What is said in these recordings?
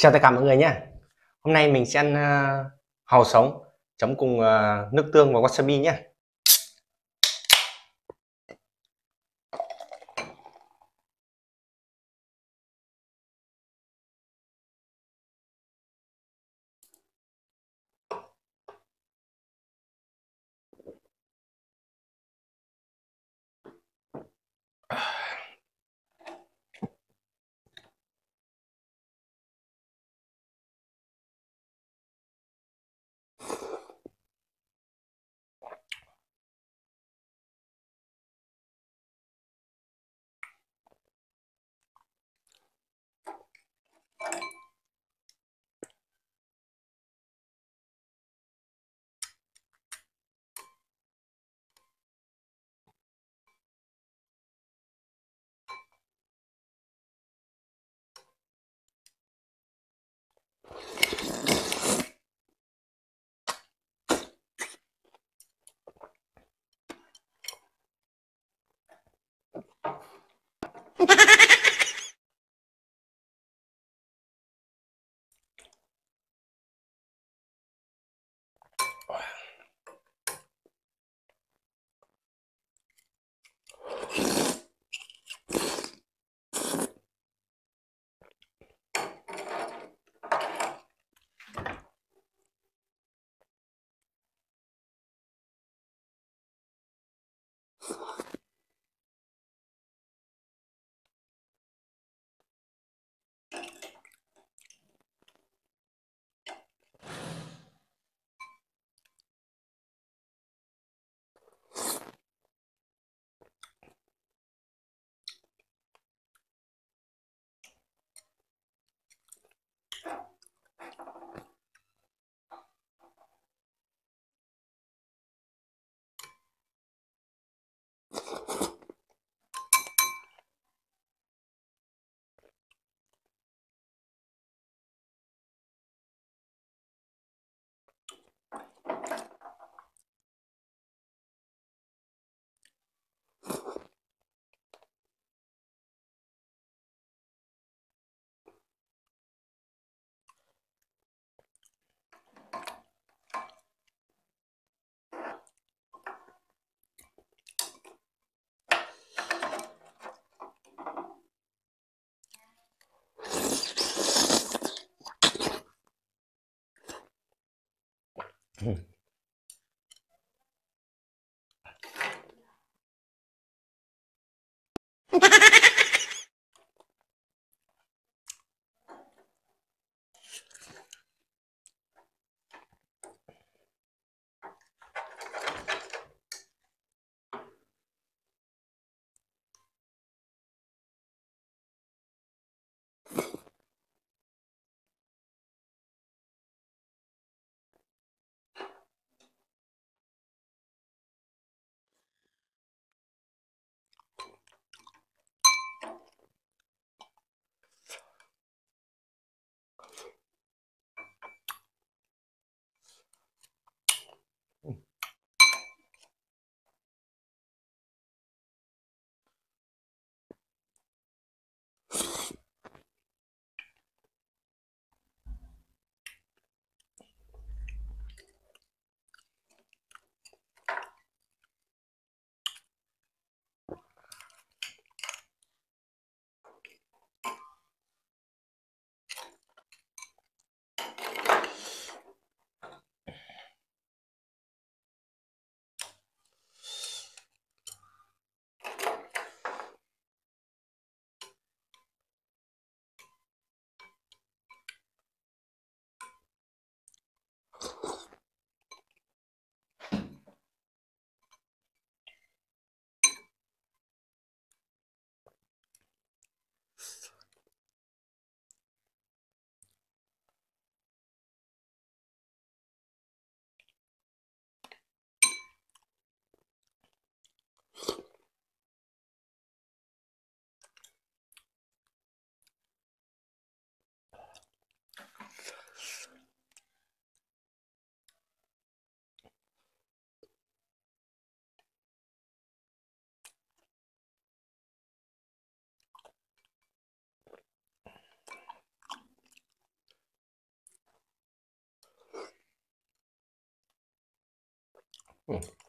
Chào tất cả mọi người nhé. Hôm nay mình sẽ ăn uh, hàu sống chấm cùng uh, nước tương và wasabi nhé. Oh. Hmm.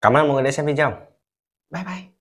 Cảm ơn mọi người đã xem video. Bye bye.